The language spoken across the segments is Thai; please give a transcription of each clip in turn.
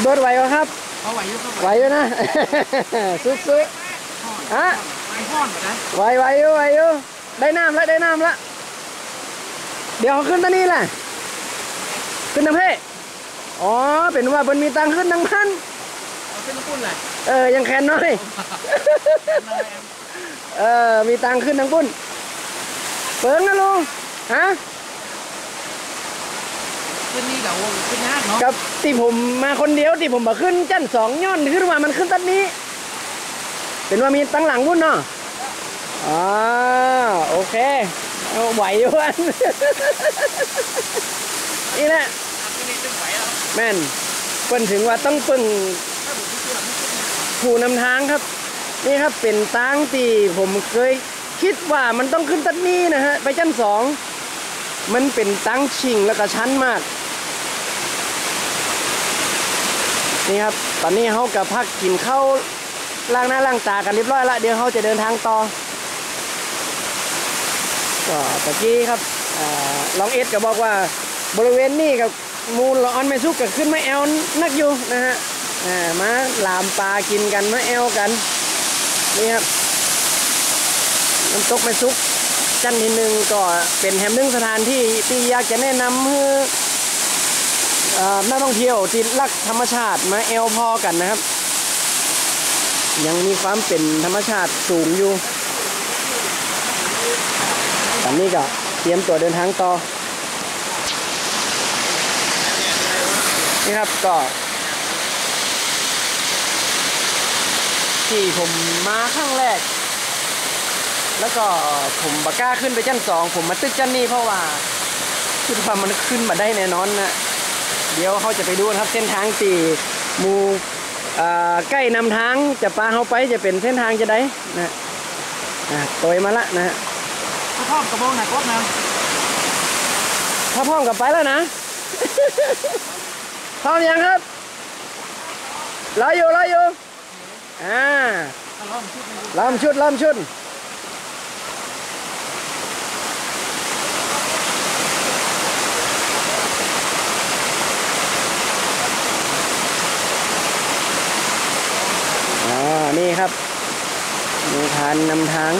พี่เบิร์ดไหวไหมครับเขาไหวอยู่เขาไหวอยู่นะสุดๆฮะไอ้ห้อนนะไหวไหวอยู่ไหวอยู่ได้น้ำแล้วได้น้ำแล้วเดี๋ยวเขาขึ้นตอนนี้แหละขึ้นน้ำเพ่อ๋อเป็นว่าเพิ่นมีตังค์ขึ้นทั้งพันเอาเป็นน้ำปุ้นเลยเออยังแคนน้อยเออมีตังค์ขึ้นทั้งปุ้นเปิงนะลุงฮะ ขึ้นนี่เดี๋ยวขึ้นยากเนาะกับที่ผมมาคนเดียวที่ผมมาขึ้นจันสองย้อนขึ้นว่ามันขึ้นตันนี้ เป็นว่ามีตั้งหลังพุ่นเนาะอ่าโอเคเอาไหวอยู่อันนี่แหละขึ้นนี่ตึ้งไหวแม่นเปิ้นถึงว่าต้องปึ่งผู้นำทางครับ นี่ครับเป็นตั้งที่ผมเคยคิดว่ามันต้องขึ้นตัดนี้นะฮะไปชั้นสอง มันเป็นตั้งชิงแล้วก็ชั้นมาก นี่ครับ ตอนนี้เขากับพักกินข้าวล้างหน้าล้างตากันเรียบร้อยละเดี๋ยวเขาจะเดินทางต่อก็ตะกี้ครับอลองเอ็ดก็บอกว่าบริเวณนี้กับมูลละออนไม่สุกก็ขึ้นมาแอลนักอยู่นะฮะมาลามปลากินกันมาแอลกันนี่ครับน้ำตกไม่สุก จันทีหนึ่งก็เป็นแห่งหนึ่งสถานที่ที่อยากจะแนะนำให้เออนักท่องเที่ยวที่รักธรรมชาติมาแอลพอกันนะครับ ยังมีความเป็นธรรมชาติสูงอยู่ตอนนี้ก็เตรียมตัวเดินทางต่อ นี่ครับก็ ที่ผมมาครั้งแรก แล้วก็ผมบากล้าขึ้นไปชั้นสองผมมาตึกชั้นนี้เพราะว่าคิดว่ามันขึ้นมาได้แน่นอนนะเดี๋ยวเขาจะไปดูนะครับเส้นทางตีหมูอ่าใกล้นำทางจะปาเขาไปจะเป็นเส้นทางจะได้นะอะตัวมาละนะฮะเขาทอดกระบอกหนักกบนะถ้าพร้อมกับไปแล้วนะพร้อมยังครับรออยู่รออยู่อ่าถ้าล้อมชุดนึงล้อมชุดล้อมชุดอ่านี่ครับมีทานนำทาง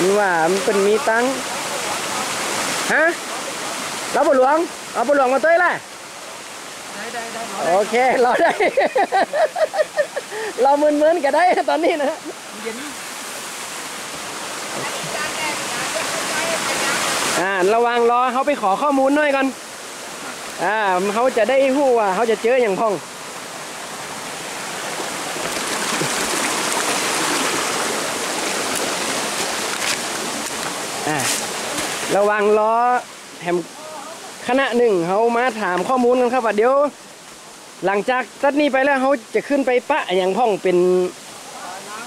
นี่ว่ามันเป็นมีตังค์ฮะเราบุหลวง เอาบุหลวงมาตัวละได้ได้ได้โอเคเราได้ เราเหมือนเหมือนๆกันได้ตอนนี้นะเย็นอ่าระวังรอเขาไปขอข้อมูลหน่อยก่อน อ่าเขาจะได้หู้ว่าเขาจะเจออย่างพ้องอ่าระวังล้อแถมคณะหนึ่งเขามาถามข้อมูลกันครับว่าเดี๋ยว หลังจากตัดนี้ไปแล้วเขาจะขึ้นไปปะอย่างพ้องเป็น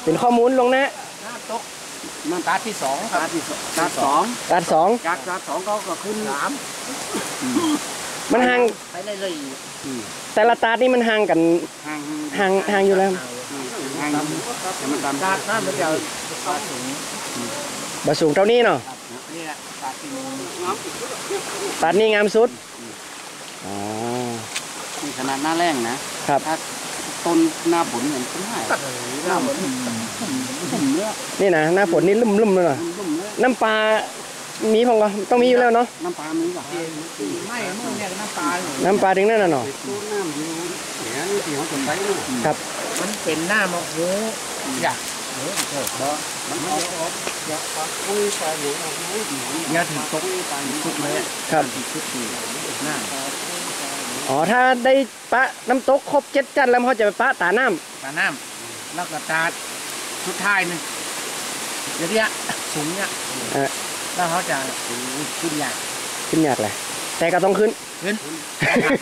เป็นข้อมูลลงนะหน้าตกมันตาที่สองครับตาที่สองตาสองตัดสองจากตาสองก็ก็ขึ้นสาม มันห่างไปเรื่อยแต่ละตาดนี่มันห่างกันห่างห่างห่างอยู่แล้วห่างแต่มันตามๆตาหน้ามันจะตาสูงบาสูงเท่านี้เนาะนี่แหละตาที่ตัดนี่งามสุดอ๋อมีขนาดหน้าแรงนะครับถ้าต้นหน้าฝนเหมือนต้นไม้หน้าเหมือนตุ่มเนื้อนี่นะหน้าฝนนี่ลุ่มลุ่มเลยเนาะตุ่มเนื้อน้ำปลา มีพองก็ต้องมีอยู่แล้วเนาะน้ำปลามีป่ะไม่นู่นเนี่ยน้ำปลาน้ำปลาถึงนั่นน่ะเนาะตู้น้ำอยู่เนี่ยนี่ที่เขาสนใจเนี่ยมันเป็นหน้ามะโหอยากมันออกออกอยากปักคุยไปอยู่ออกไหนอยู่อย่าถึงตกทุกเลยครับชุดที่หน้าอ๋อถ้าได้ปะน้ำตกครบเจ็ดจันทร์แล้วเขาจะไปปะตาน้ตาน้ำแล้วก็ตาชุดท้ายหนึงเดี๋ยวเนี้ยสูงเนี่ย แล้วเขาจะขึ้นยากำขึ้นยากเลยแต่ก็ต้องขึ้นขึ้น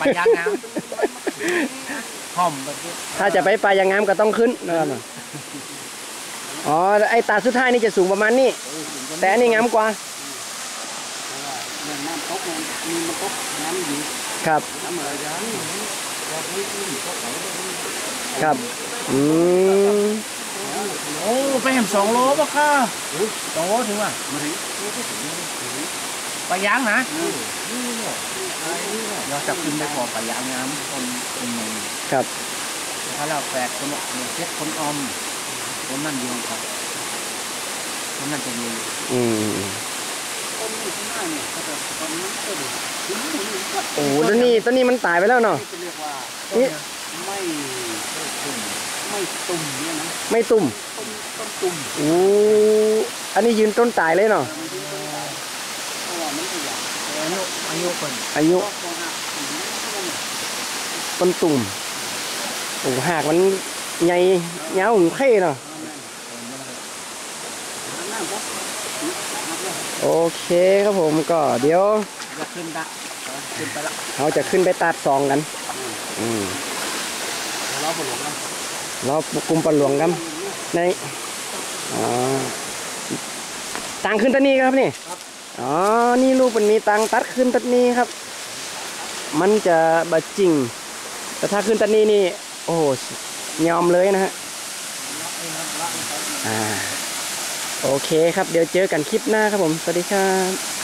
ปลายางงามหอมแบบนี้ถ้าจะไปปลายางงามก็ต้องขึ้นนะครับอ๋อไอ้ตาสุดท้ายนี่จะสูงประมาณนี้ แต่อันนี้งามกว่าน้ำตกมีมันตกน้ำอยู่ครับน้ำอะไรอย่างนี้ครับ อืม โอ้ไปเห็นสองโลป่ะค่ะสองโลถึงว่ะมาถึงปลายางนะเราจะขึ้นไปพอปลายางน้ำคนคนหนึ่งครับถ้าเราแปดคนเนี่ยเจ็ดคนออมคนนั่นอยู่ครับคนนั่นจะมีอืมต้นนี้ข้างหน้าเนี่ยก็จะตอนนั้นก็ดูถึงนี่ก็โอ้ตัวนี้ตัวนี้มันตายไปแล้วเนาะจะเรียกว่านี่ไม่ ไม่ตุ่มเนี่ยนะไม่ตุ่มต้นต้นตุ่มโอ้อันนี้ยืนต้นตายเลยเนาะมันที่ต้นตายเพราะว่ามันขยับอายุอายุคนอายุก็พอหักถึงนี้ก็เนี่ยต้นตุ่มโอ้หากมันใหญ่ยาวหุ่นเข่เนาะนั่นครับหักเลยโอเคครับผมก็เดี๋ยวจะขึ้นละขึ้นไปละเราจะขึ้นไปตัดซองกัน อืม เราผลงนะ เรากลุ่มปลาหลวงกันในอ๋อตังขึ้นตันนี้ครับนี่อ๋อ นี่ลูกมันมีตังตัดขึ้นตันนี้ครับ มันจะบะจริง แต่ถ้าขึ้นตันนี้นี่ โอ้โหยอมเลยนะฮะอ่าโอเคครับ เดี๋ยวเจอกันคลิปหน้าครับผม สวัสดีครับ